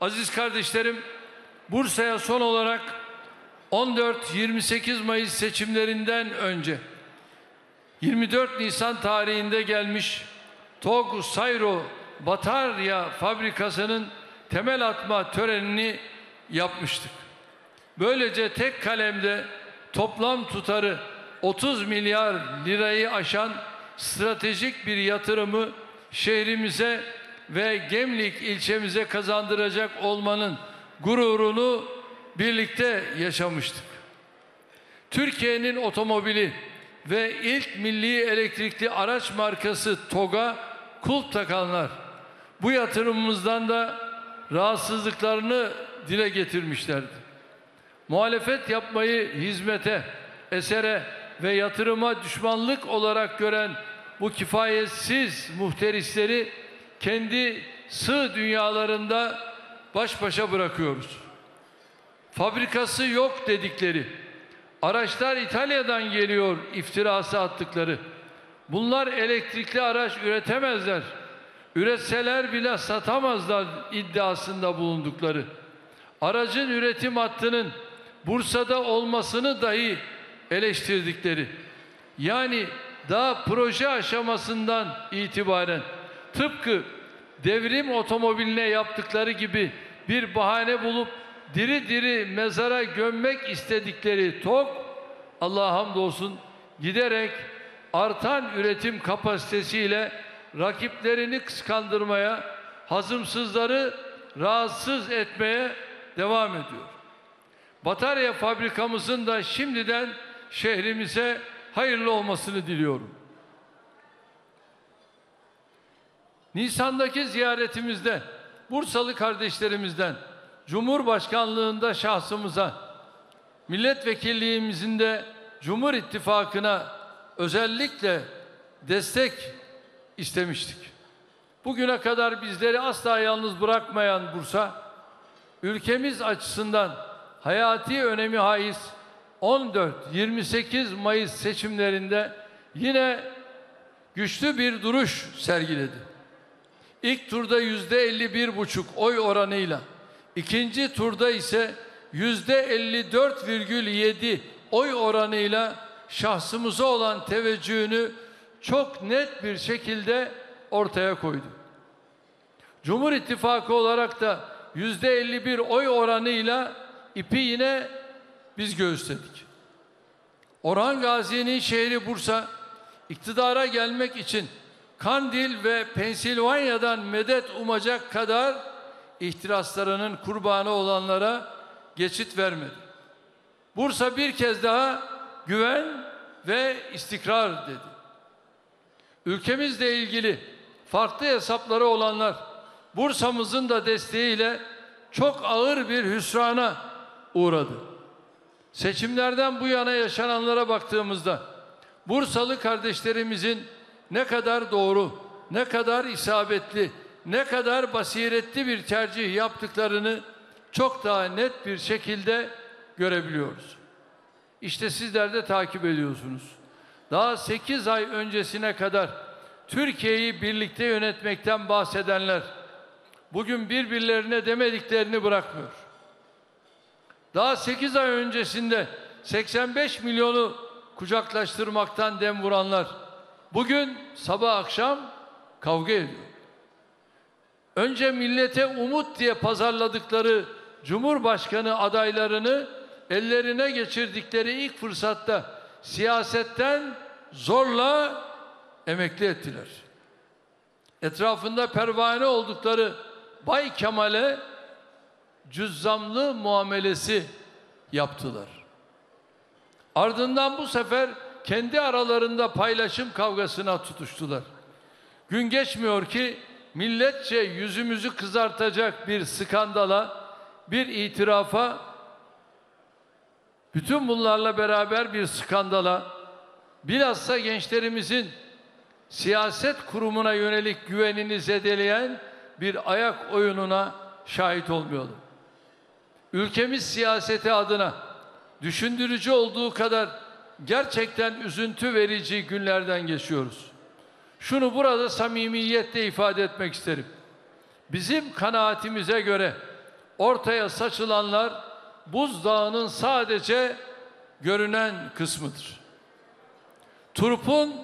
Aziz kardeşlerim, Bursa'ya son olarak 14-28 Mayıs seçimlerinden önce 24 Nisan tarihinde gelmiş TOG Sayro Batarya fabrikasının temel atma törenini yapmıştık. Böylece tek kalemde toplam tutarı 30 milyar lirayı aşan stratejik bir yatırımı şehrimize ve Gemlik ilçemize kazandıracak olmanın gururunu birlikte yaşamıştık. Türkiye'nin otomobili ve ilk milli elektrikli araç markası TOG'a kulp takanlar bu yatırımımızdan da rahatsızlıklarını dile getirmişlerdi. Muhalefet yapmayı hizmete, esere ve yatırıma düşmanlık olarak gören bu kifayetsiz muhterisleri kendi sığ dünyalarında baş başa bırakıyoruz. Fabrikası yok dedikleri, araçlar İtalya'dan geliyor iftirası attıkları, bunlar elektrikli araç üretemezler, üretseler bile satamazlar iddiasında bulundukları, aracın üretim hattının Bursa'da olmasını dahi eleştirdikleri, yani daha proje aşamasından itibaren tıpkı devrim otomobiline yaptıkları gibi bir bahane bulup diri diri mezara gömmek istedikleri TOK Allah'a hamdolsun giderek artan üretim kapasitesiyle rakiplerini kıskandırmaya, hazımsızları rahatsız etmeye devam ediyor. Batarya fabrikamızın da şimdiden şehrimize hayırlı olmasını diliyorum. Nisan'daki ziyaretimizde Bursalı kardeşlerimizden Cumhurbaşkanlığında şahsımıza, milletvekilliğimizin de Cumhur İttifakı'na özellikle destek istemiştik. Bugüne kadar bizleri asla yalnız bırakmayan Bursa, ülkemiz açısından hayati önemi haiz 14-28 Mayıs seçimlerinde yine güçlü bir duruş sergiledi. İlk turda yüzde 51 buçuk oy oranıyla, ikinci turda ise yüzde 54,7 oy oranıyla şahsımıza olan teveccühünü çok net bir şekilde ortaya koydu. Cumhur İttifakı olarak da yüzde 51 oy oranıyla ipi yine biz göğüsledik. Orhan Gazi'nin şehri Bursa iktidara gelmek için Kandil ve Pensilvanya'dan medet umacak kadar ihtiraslarının kurbanı olanlara geçit vermedi. Bursa bir kez daha güven ve istikrar dedi. Ülkemizle ilgili farklı hesapları olanlar Bursa'mızın da desteğiyle çok ağır bir hüsrana uğradı. Seçimlerden bu yana yaşananlara baktığımızda Bursalı kardeşlerimizin ne kadar doğru, ne kadar isabetli, ne kadar basiretli bir tercih yaptıklarını çok daha net bir şekilde görebiliyoruz. İşte sizler de takip ediyorsunuz. Daha 8 ay öncesine kadar Türkiye'yi birlikte yönetmekten bahsedenler bugün birbirlerine demediklerini bırakmıyor. Daha 8 ay öncesinde 85 milyonu kucaklaştırmaktan dem vuranlar bugün sabah akşam kavga ediyor. Önce millete umut diye pazarladıkları Cumhurbaşkanı adaylarını ellerine geçirdikleri ilk fırsatta siyasetten zorla emekli ettiler. Etrafında pervane oldukları Bay Kemal'e cüzzamlı muamelesi yaptılar. Ardından bu sefer kendi aralarında paylaşım kavgasına tutuştular. Gün geçmiyor ki milletçe yüzümüzü kızartacak bir skandala, bir itirafa, bütün bunlarla beraber bir skandala, bilhassa gençlerimizin siyaset kurumuna yönelik güvenini zedeleyen bir ayak oyununa şahit olmayalım. Ülkemiz siyaseti adına düşündürücü olduğu kadar gerçekten üzüntü verici günlerden geçiyoruz. Şunu burada samimiyetle ifade etmek isterim. Bizim kanaatimize göre ortaya saçılanlar buzdağının sadece görünen kısmıdır. Turpun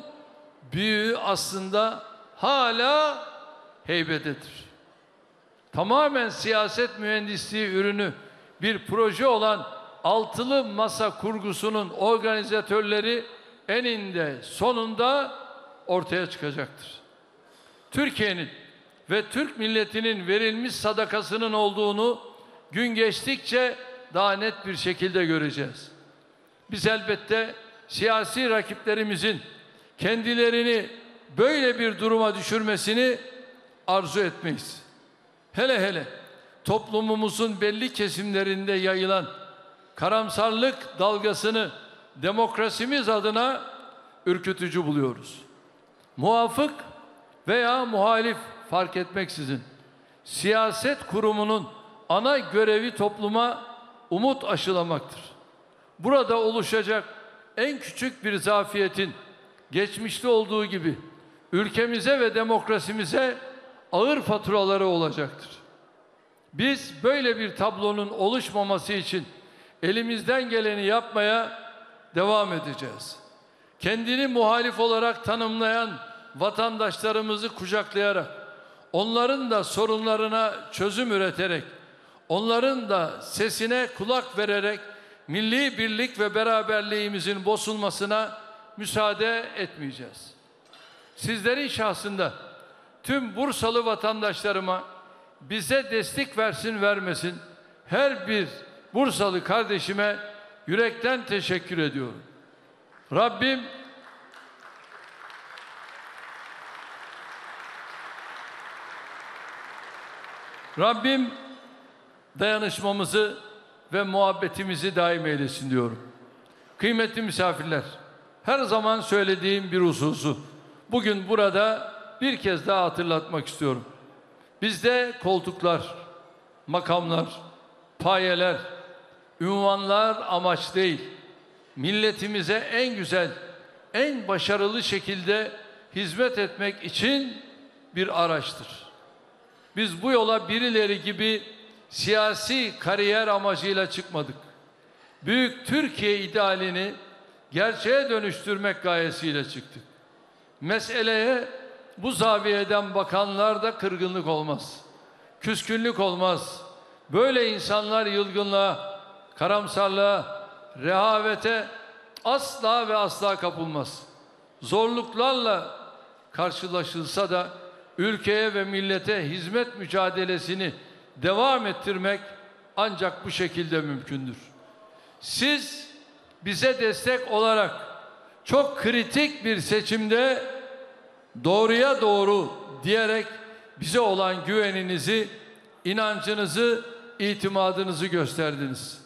büyüğü aslında hala heybededir. Tamamen siyaset mühendisliği ürünü bir proje olan altılı masa kurgusunun organizatörleri eninde sonunda ortaya çıkacaktır. Türkiye'nin ve Türk milletinin verilmiş sadakasının olduğunu gün geçtikçe daha net bir şekilde göreceğiz. Biz elbette siyasi rakiplerimizin kendilerini böyle bir duruma düşürmesini arzu etmeyiz. Hele hele toplumumuzun belli kesimlerinde yayılan karamsarlık dalgasını demokrasimiz adına ürkütücü buluyoruz. Muafık veya muhalif fark etmeksizin siyaset kurumunun ana görevi topluma umut aşılamaktır. Burada oluşacak en küçük bir zafiyetin geçmişte olduğu gibi ülkemize ve demokrasimize ağır faturaları olacaktır. Biz böyle bir tablonun oluşmaması için elimizden geleni yapmaya devam edeceğiz. Kendini muhalif olarak tanımlayan vatandaşlarımızı kucaklayarak, onların da sorunlarına çözüm üreterek, onların da sesine kulak vererek milli birlik ve beraberliğimizin bozulmasına müsaade etmeyeceğiz. Sizlerin şahsında tüm Bursalı vatandaşlarıma bize destek versin vermesin her bir Bursalı kardeşime yürekten teşekkür ediyorum. Rabbim Rabbim dayanışmamızı ve muhabbetimizi daim eylesin diyorum. Kıymetli misafirler, her zaman söylediğim bir hususu bugün burada bir kez daha hatırlatmak istiyorum. Bizde koltuklar, makamlar, payeler, ünvanlar amaç değil. Milletimize en güzel, en başarılı şekilde hizmet etmek için bir araçtır. Biz bu yola birileri gibi siyasi kariyer amacıyla çıkmadık. Büyük Türkiye idealini gerçeğe dönüştürmek gayesiyle çıktık. Meseleye bu zaviyeden bakanlarda kırgınlık olmaz. Küskünlük olmaz. Böyle insanlar yılgınlığa, karamsarlığa, rehavete asla ve asla kapılmaz. Zorluklarla karşılaşılsa da ülkeye ve millete hizmet mücadelesini devam ettirmek ancak bu şekilde mümkündür. Siz bize destek olarak çok kritik bir seçimde doğruya doğru diyerek bize olan güveninizi, inancınızı, itimadınızı gösterdiniz.